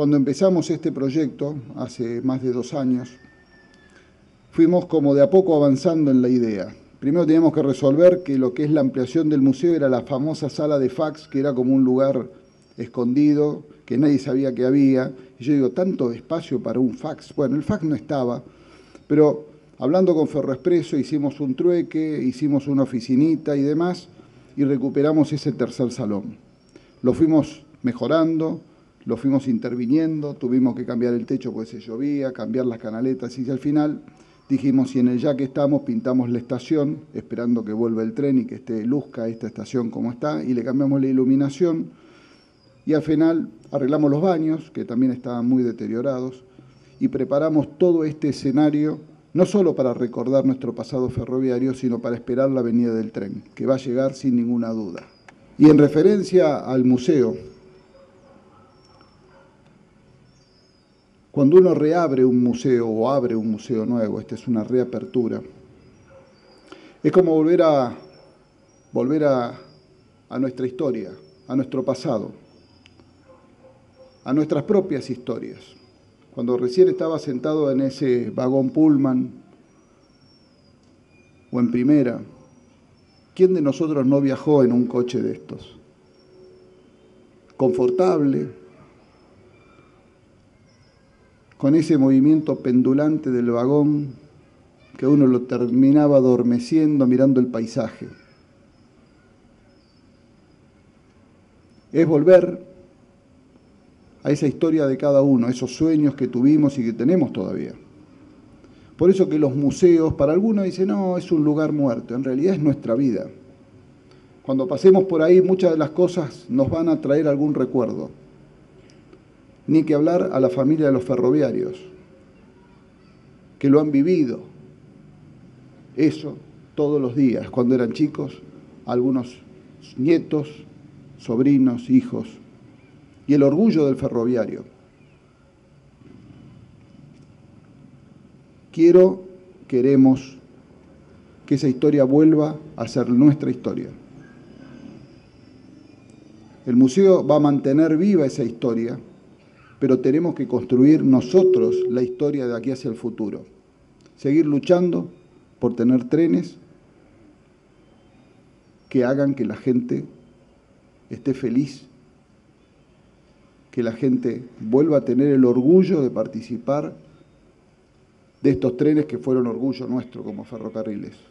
Cuando empezamos este proyecto, hace más de dos años, fuimos como de a poco avanzando en la idea. Primero teníamos que resolver que lo que es la ampliación del museo era la famosa sala de fax, que era como un lugar escondido, que nadie sabía que había. Y yo digo, tanto espacio para un fax. Bueno, el fax no estaba, pero hablando con Ferroexpreso hicimos un trueque, hicimos una oficinita y demás, y recuperamos ese tercer salón. Lo fuimos mejorando, lo fuimos interviniendo, tuvimos que cambiar el techo porque se llovía, cambiar las canaletas y al final dijimos, si en el ya que estamos, pintamos la estación, esperando que vuelva el tren y que esté luzca esta estación como está, y le cambiamos la iluminación, y al final arreglamos los baños, que también estaban muy deteriorados, y preparamos todo este escenario, no solo para recordar nuestro pasado ferroviario, sino para esperar la venida del tren, que va a llegar sin ninguna duda. Y en referencia al museo, Cuando uno reabre un museo o abre un museo nuevo, esta es una reapertura, es como volver a, volver a, nuestra historia, a nuestro pasado, a nuestras propias historias. Cuando recién estaba sentado en ese vagón Pullman o en primera, ¿quién de nosotros no viajó en un coche de estos? Confortable, con ese movimiento pendulante del vagón que uno lo terminaba adormeciendo mirando el paisaje. Es volver a esa historia de cada uno, esos sueños que tuvimos y que tenemos todavía. Por eso que los museos, para algunos dicen, no, es un lugar muerto, en realidad es nuestra vida. Cuando pasemos por ahí, muchas de las cosas nos van a traer algún recuerdo ni que hablar a la familia de los ferroviarios, que lo han vivido eso todos los días, cuando eran chicos, algunos nietos, sobrinos, hijos, y el orgullo del ferroviario. Quiero, queremos que esa historia vuelva a ser nuestra historia. El museo va a mantener viva esa historia pero tenemos que construir nosotros la historia de aquí hacia el futuro. Seguir luchando por tener trenes que hagan que la gente esté feliz, que la gente vuelva a tener el orgullo de participar de estos trenes que fueron orgullo nuestro como ferrocarriles.